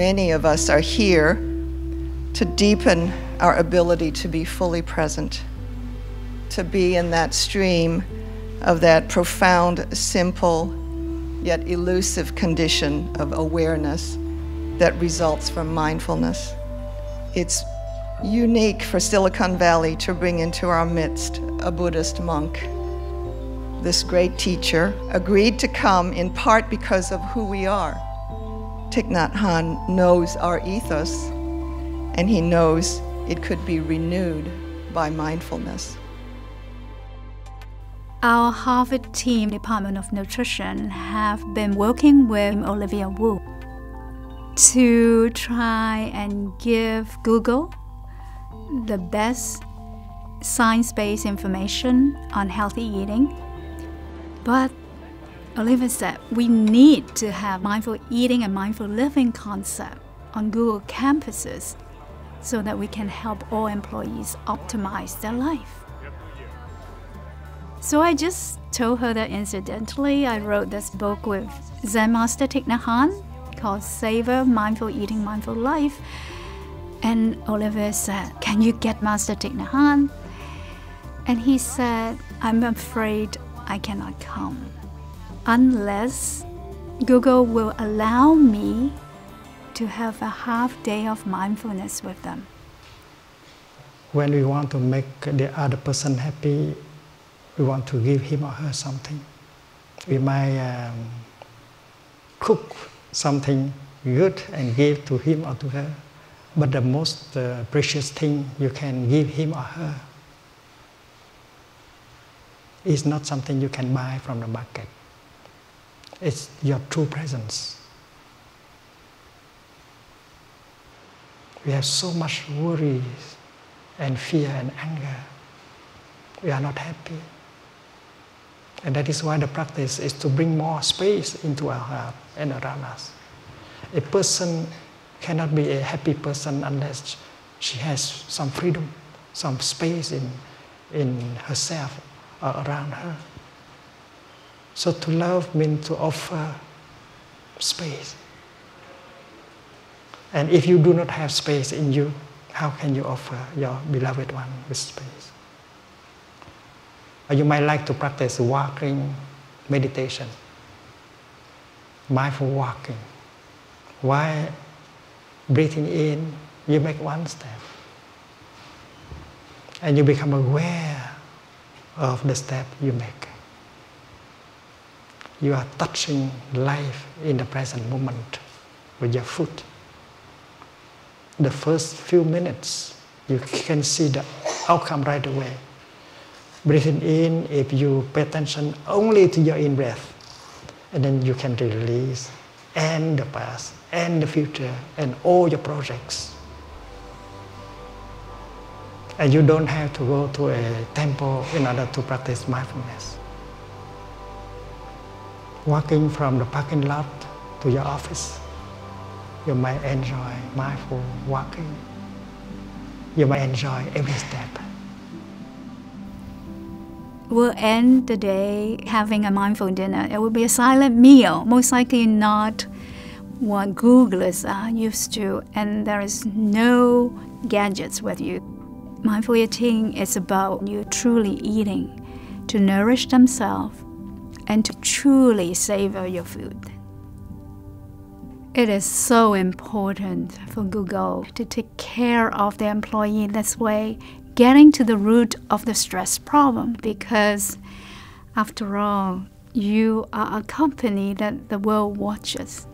many of us are here to deepen our ability to be fully present, to be in that stream of that profound, simple, yet elusive condition of awareness that results from mindfulness. It's unique for Silicon Valley to bring into our midst a Buddhist monk. This great teacher agreed to come in part because of who we are. Thich Nhat Hanh knows our ethos, and he knows it could be renewed by mindfulness. Our Harvard team, Department of Nutrition, have been working with Olivia Wu to try and give Google the best science based information on healthy eating. But Olivia said we need to have mindful eating and mindful living concept on Google campuses so that we can help all employees optimize their life. So I just told her that incidentally, I wrote this book with Zen Master Thich Nhat Hanh called Savor Mindful Eating, Mindful Life. And Olivia said, Can you get Master Thich Nhat Hanh? And he said, I'm afraid I cannot come unless Google will allow me to have a half day of mindfulness with them. When we want to make the other person happy, we want to give him or her something. We might um, cook something good and give to him or to her. But the most uh, precious thing you can give him or her is not something you can buy from the market. It's your true presence. We have so much worries and fear and anger. We are not happy. And that is why the practice is to bring more space into our heart and around us. A person cannot be a happy person unless she has some freedom, some space in, in herself or around her. So to love means to offer space. And if you do not have space in you, how can you offer your beloved one with space? Or you might like to practice walking meditation, mindful walking. While breathing in, you make one step. And you become aware of the step you make. You are touching life in the present moment with your foot. The first few minutes, you can see the outcome right away breathing in, if you pay attention only to your in breath, and then you can release and the past and the future and all your projects. And you don't have to go to a temple in order to practice mindfulness. Walking from the parking lot to your office, you might enjoy mindful walking. You might enjoy every step we'll end the day having a mindful dinner. It will be a silent meal, most likely not what Googlers are used to, and there is no gadgets with you. Mindful eating is about you truly eating to nourish themselves and to truly savor your food. It is so important for Google to take care of their employee in this way getting to the root of the stress problem because, after all, you are a company that the world watches.